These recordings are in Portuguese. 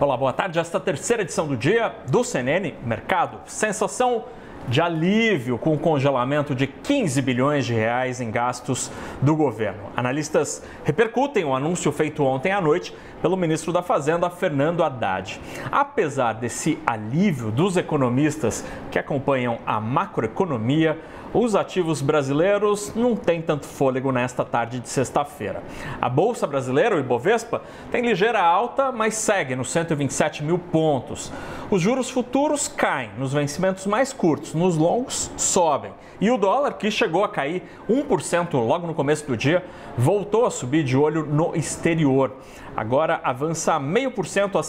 Olá, boa tarde. Esta terceira edição do dia do CNN Mercado. Sensação de alívio com o congelamento de 15 bilhões de reais em gastos do governo. Analistas repercutem o anúncio feito ontem à noite pelo ministro da Fazenda, Fernando Haddad. Apesar desse alívio dos economistas que acompanham a macroeconomia, os ativos brasileiros não têm tanto fôlego nesta tarde de sexta-feira. A Bolsa Brasileira, o Ibovespa, tem ligeira alta, mas segue nos 127 mil pontos. Os juros futuros caem nos vencimentos mais curtos, nos longos sobem. E o dólar, que chegou a cair 1% logo no começo do dia, voltou a subir de olho no exterior. Agora avança 0,5% a R$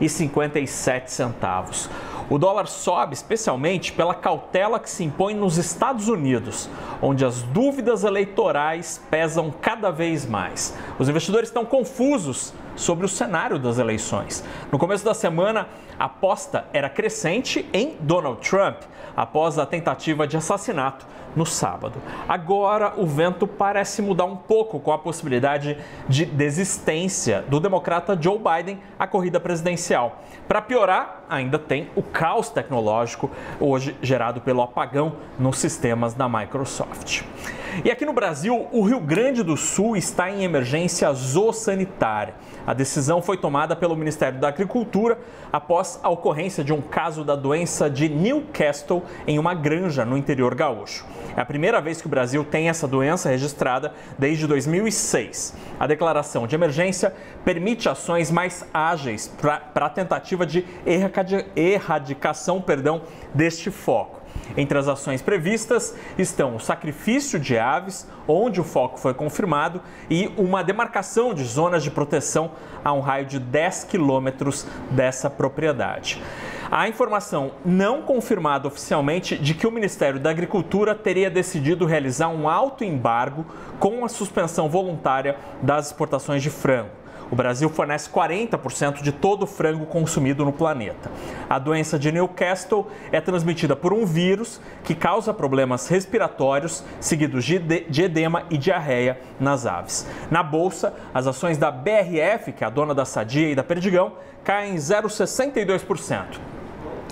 5,57. O dólar sobe especialmente pela cautela que se impõe nos Estados Unidos, onde as dúvidas eleitorais pesam cada vez mais. Os investidores estão confusos sobre o cenário das eleições. No começo da semana, a aposta era crescente em Donald Trump após a tentativa de assassinato no sábado. Agora, o vento parece mudar um pouco com a possibilidade de desistência do democrata Joe Biden à corrida presidencial. Para piorar, ainda tem o caos tecnológico hoje gerado pelo apagão nos sistemas da Microsoft. E aqui no Brasil, o Rio Grande do Sul está em emergência zoossanitária. A decisão foi tomada pelo Ministério da Agricultura após a ocorrência de um caso da doença de Newcastle em uma granja no interior gaúcho. É a primeira vez que o Brasil tem essa doença registrada desde 2006. A declaração de emergência permite ações mais ágeis para a tentativa de erradicação perdão, deste foco. Entre as ações previstas estão o sacrifício de aves, onde o foco foi confirmado, e uma demarcação de zonas de proteção a um raio de 10 quilômetros dessa propriedade. A informação não confirmada oficialmente de que o Ministério da Agricultura teria decidido realizar um alto embargo com a suspensão voluntária das exportações de frango. O Brasil fornece 40% de todo o frango consumido no planeta. A doença de Newcastle é transmitida por um vírus que causa problemas respiratórios, seguidos de edema e diarreia nas aves. Na bolsa, as ações da BRF, que é a dona da Sadia e da Perdigão, caem 0,62%.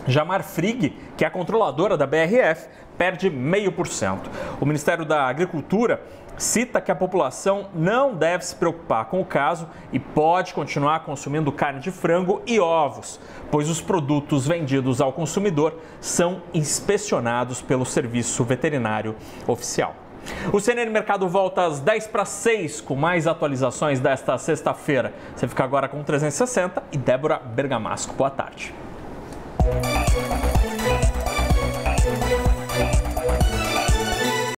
Já Marfrig, que é a controladora da BRF, perde 0,5%. O Ministério da Agricultura cita que a população não deve se preocupar com o caso e pode continuar consumindo carne de frango e ovos, pois os produtos vendidos ao consumidor são inspecionados pelo Serviço Veterinário Oficial. O CNN Mercado volta às 10 para 6 com mais atualizações desta sexta-feira. Você fica agora com 360 e Débora Bergamasco. Boa tarde.